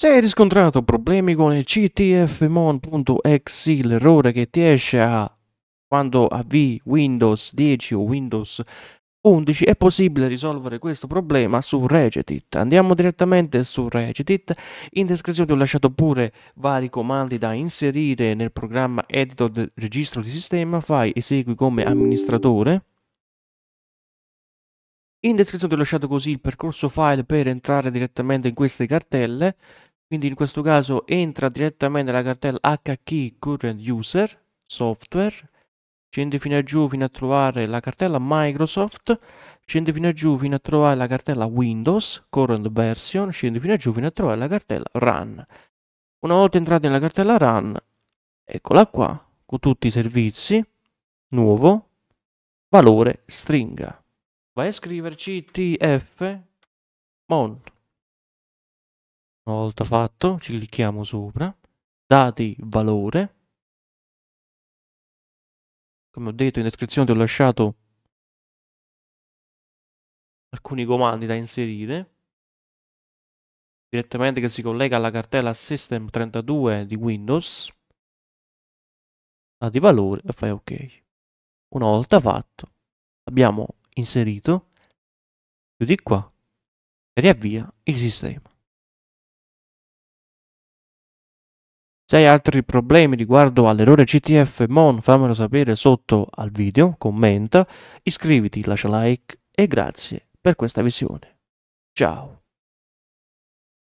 Se hai riscontrato problemi con il ctfmon.exe, l'errore che ti esce a quando avvii Windows 10 o Windows 11, è possibile risolvere questo problema su Regedit. Andiamo direttamente su Regedit. In descrizione ti ho lasciato pure vari comandi da inserire nel programma editor del registro di sistema. Fai esegui come amministratore. In descrizione ti ho lasciato così il percorso file per entrare direttamente in queste cartelle. Quindi in questo caso entra direttamente nella cartella HKey Current User Software, scendi fino a giù fino a trovare la cartella Microsoft, scendi fino a giù fino a trovare la cartella Windows Current Version, scendi fino a giù fino a trovare la cartella Run. Una volta entrati nella cartella Run, eccola qua, con tutti i servizi, nuovo, valore stringa. Vai a scriverci tf mon una volta fatto, ci clicchiamo sopra, dati valore. Come ho detto in descrizione ti ho lasciato alcuni comandi da inserire. Direttamente che si collega alla cartella System32 di Windows. Dati valore e fai ok. Una volta fatto abbiamo inserito. Chiudi qua e riavvia il sistema Se hai altri problemi riguardo all'errore CTF Mon fammelo sapere sotto al video, commenta, iscriviti, lascia like e grazie per questa visione. Ciao!